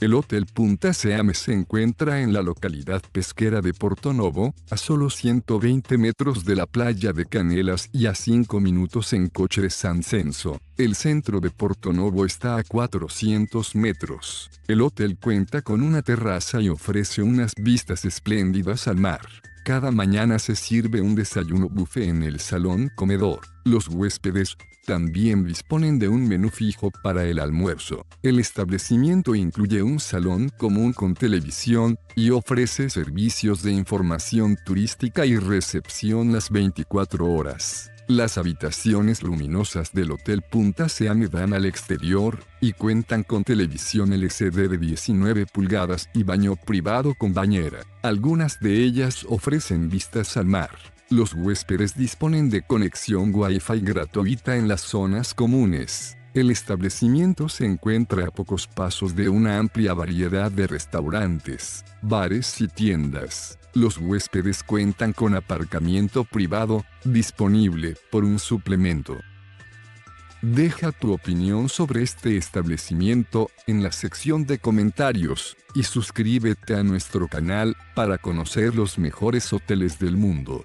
El Hotel Punta Seame se encuentra en la localidad pesquera de Portonovo, a solo 120 metros de la playa de Canelas y a 5 minutos en coche de San Censo. El centro de Portonovo está a 400 metros. El hotel cuenta con una terraza y ofrece unas vistas espléndidas al mar. Cada mañana se sirve un desayuno buffet en el salón comedor. Los huéspedes también disponen de un menú fijo para el almuerzo. El establecimiento incluye un salón común con televisión y ofrece servicios de información turística y recepción las 24 horas. Las habitaciones luminosas del Hotel Punta se dan al exterior y cuentan con televisión LCD de 19 pulgadas y baño privado con bañera. Algunas de ellas ofrecen vistas al mar. Los huéspedes disponen de conexión Wi-Fi gratuita en las zonas comunes. El establecimiento se encuentra a pocos pasos de una amplia variedad de restaurantes, bares y tiendas. Los huéspedes cuentan con aparcamiento privado, disponible por un suplemento. Deja tu opinión sobre este establecimiento en la sección de comentarios y suscríbete a nuestro canal para conocer los mejores hoteles del mundo.